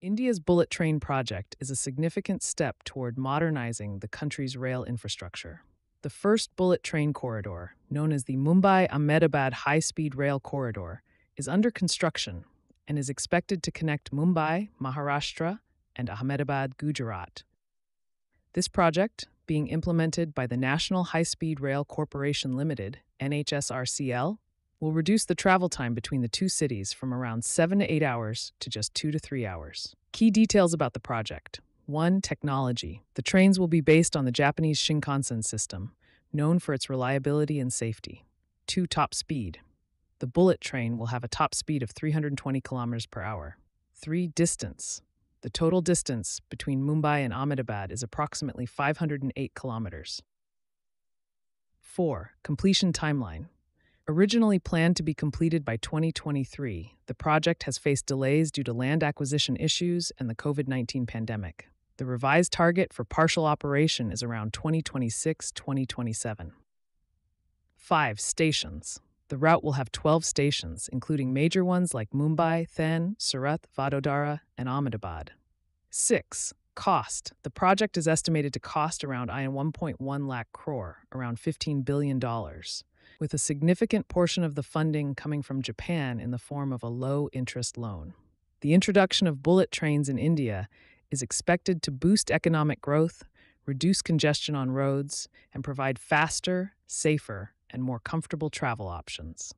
India's bullet train project is a significant step toward modernizing the country's rail infrastructure. The first bullet train corridor, known as the Mumbai Ahmedabad High Speed Rail Corridor, is under construction and is expected to connect Mumbai, Maharashtra, and Ahmedabad, Gujarat. This project, being implemented by the National High Speed Rail Corporation Limited, NHSRCL, will reduce the travel time between the two cities from around 7 to 8 hours to just 2 to 3 hours. Key details about the project 1. Technology. The trains will be based on the Japanese Shinkansen system, known for its reliability and safety. 2. Top speed. The bullet train will have a top speed of 320 kilometers per hour. 3. Distance. The total distance between Mumbai and Ahmedabad is approximately 508 kilometers. 4. Completion timeline. Originally planned to be completed by 2023, the project has faced delays due to land acquisition issues and the COVID 19 pandemic. The revised target for partial operation is around 2026 2027. 5. Stations. The route will have 12 stations, including major ones like Mumbai, Thane, Surat, Vadodara, and Ahmedabad. 6. Cost. The project is estimated to cost around INR 1.1 lakh crore, around $15 billion with a significant portion of the funding coming from Japan in the form of a low interest loan. The introduction of bullet trains in India is expected to boost economic growth, reduce congestion on roads, and provide faster, safer, and more comfortable travel options.